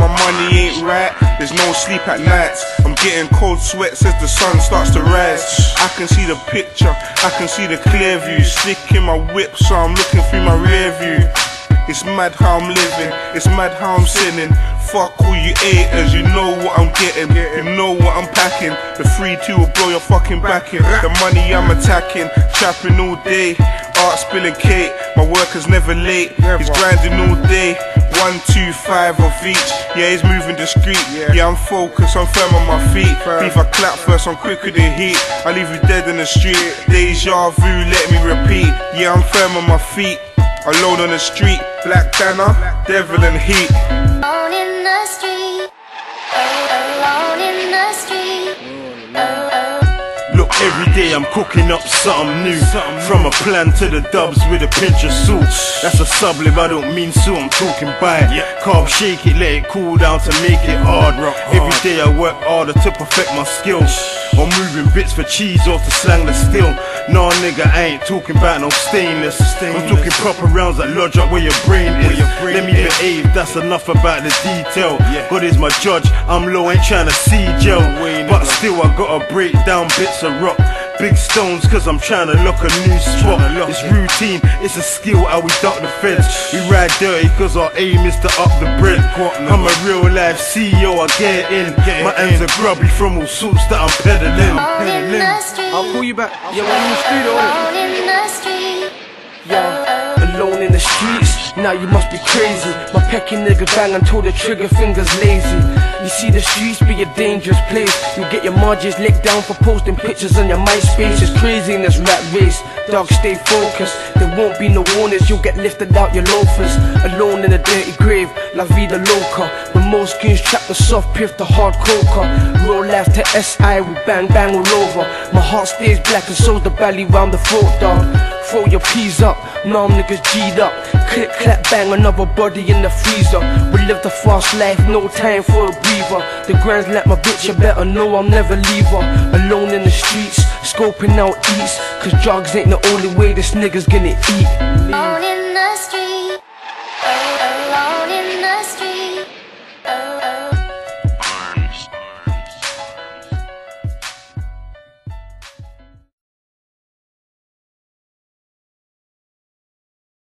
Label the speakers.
Speaker 1: money ain't right, there's no sleep at nights. I'm getting cold sweats as the sun starts to rise. I can see the picture, I can see the clear view. Stick in my whip, so I'm looking through my rear view. It's mad how I'm living, it's mad how I'm sinning. Fuck all you haters, you know what I'm getting, you know what I'm packing. The 3-2 will blow your fucking back in. The money I'm attacking, trapping all day. Art spilling cake, my work is never late. He's grinding all day. One, two, five of each. Yeah, he's moving discreet. Yeah, I'm focused, I'm firm on my feet. If I clap first, I'm quicker than heat. I leave you dead in the street. Deja vu, let me repeat. Yeah, I'm firm on my feet. Alone on the street, black banner, devil and heat.
Speaker 2: Alone in the street.
Speaker 3: Every day I'm cooking up something new. From a plan to the dubs with a pinch of salt. That's a sublime, I don't mean so, I'm talking by. Carb shake it, let it cool down to make it hard. rock. Every day I work harder to perfect my skills. I'm moving bits for cheese or to slang the still. Nah, nigga, I ain't talking about no stainless. I'm talking proper rounds that lodge up where your brain is. Let me behave, that's enough about the detail. Yeah. God is my judge, I'm low, ain't trying to see gel. But still, I gotta break down bits of rock. Big stones, cause I'm trying to lock a new spot. It's routine, it's a skill how we duck the feds. We ride dirty, cause our aim is to up the bread. I'm a real life CEO, I get in. My hands are grubby from all sorts that I'm peddling.
Speaker 2: Alone in the street.
Speaker 4: I'll call you back. Yeah, we're in the street, or Now you must be crazy. My pecky nigga bang until the trigger fingers lazy. You see the streets be a dangerous place. You get your margins licked down for posting pictures on your MySpace. It's crazy in this rap race. Dog, stay focused. There won't be no warnings. You'll get lifted out your loafers. Alone in a dirty grave, la vida loca. When most goons trap the soft piff, the hard coca. Roll life to SI, we bang bang all over. My heart stays black and so's the belly round the throat, dog. Throw your peas up, now niggas G'd up. Click, clap, bang, another body in the freezer. We live the fast life, no time for a breather. The grind's like my bitch, you better know I'll never leave her. Alone in the streets, scoping out east. Cause drugs ain't the only way this nigga's gonna eat.